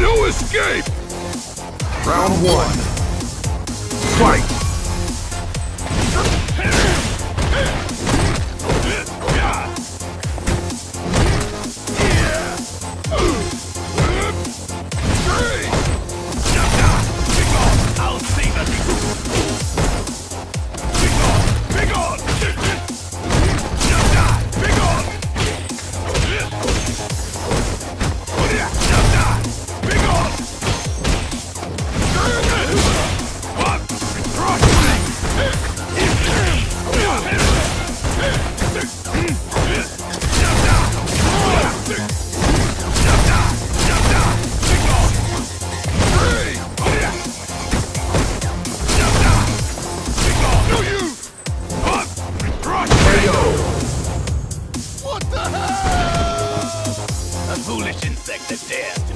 no escape! Round one. Fight! Foolish insect that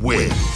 Wins.